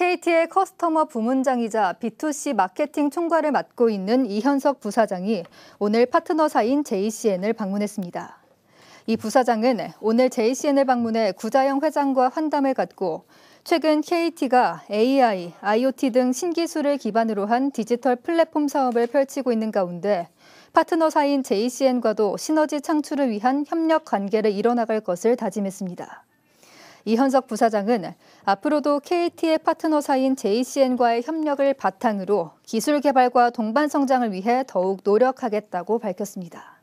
KT의 커스터머 부문장이자 B2C 마케팅 총괄을 맡고 있는 이현석 부사장이 오늘 파트너사인 JCN을 방문했습니다. 이 부사장은 오늘 JCN을 방문해 구자영 회장과 환담을 갖고 최근 KT가 AI, IoT 등 신기술을 기반으로 한 디지털 플랫폼 사업을 펼치고 있는 가운데 파트너사인 JCN과도 시너지 창출을 위한 협력 관계를 이뤄나갈 것을 다짐했습니다. 이현석 부사장은 앞으로도 KT의 파트너사인 JCN과의 협력을 바탕으로 기술 개발과 동반 성장을 위해 더욱 노력하겠다고 밝혔습니다.